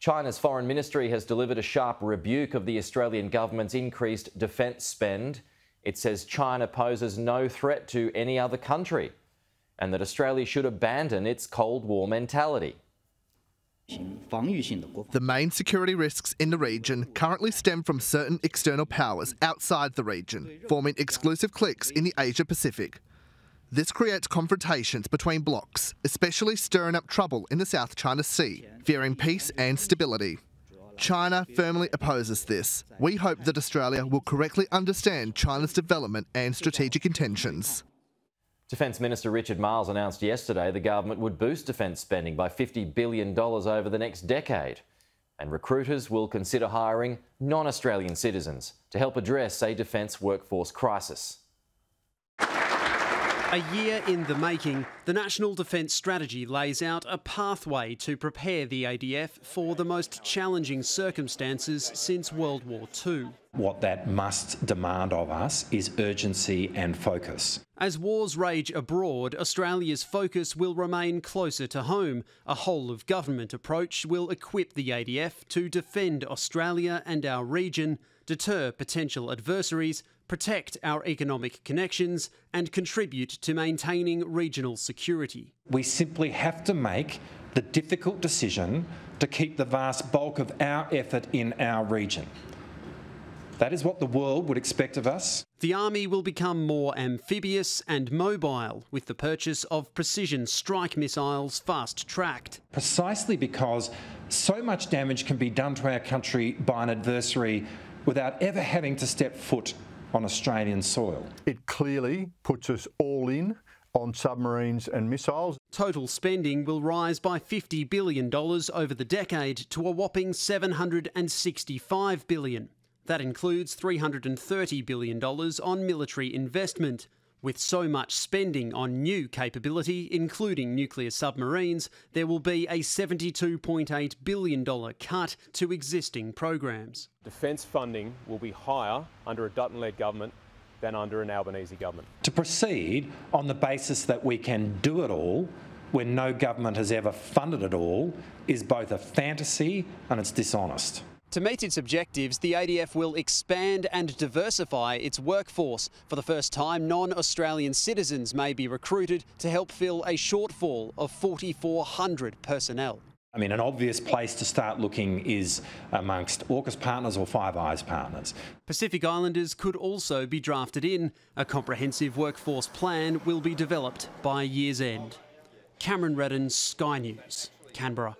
China's foreign ministry has delivered a sharp rebuke of the Australian government's increased defence spend. It says China poses no threat to any other country and that Australia should abandon its Cold War mentality. The main security risks in the region currently stem from certain external powers outside the region, forming exclusive cliques in the Asia Pacific. This creates confrontations between blocs, especially stirring up trouble in the South China Sea, fearing peace and stability. China firmly opposes this. We hope that Australia will correctly understand China's development and strategic intentions. Defence Minister Richard Marles announced yesterday the government would boost defence spending by $50 billion over the next decade. And recruiters will consider hiring non Australian citizens to help address a defence workforce crisis. A year in the making, the National Defence Strategy lays out a pathway to prepare the ADF for the most challenging circumstances since World War II. What that must demand of us is urgency and focus. As wars rage abroad, Australia's focus will remain closer to home. A whole of government approach will equip the ADF to defend Australia and our region, deter potential adversaries, protect our economic connections, and contribute to maintaining regional security. We simply have to make the difficult decision to keep the vast bulk of our effort in our region. That is what the world would expect of us. The Army will become more amphibious and mobile with the purchase of precision strike missiles fast tracked. Precisely because so much damage can be done to our country by an adversary without ever having to step foot on Australian soil. It clearly puts us all in on submarines and missiles. Total spending will rise by $50 billion over the decade to a whopping 765 billion. That includes $330 billion on military investment. With so much spending on new capability, including nuclear submarines, there will be a $72.8 billion cut to existing programs. Defence funding will be higher under a Dutton led government than under an Albanese government. To proceed on the basis that we can do it all when no government has ever funded it all is both a fantasy and it's dishonest. To meet its objectives, the ADF will expand and diversify its workforce. For the first time, non Australian citizens may be recruited to help fill a shortfall of 4,400 personnel. I mean, an obvious place to start looking is amongst AUKUS partners or Five Eyes partners. Pacific Islanders could also be drafted in. A comprehensive workforce plan will be developed by year's end. Cameron Redden, Sky News, Canberra.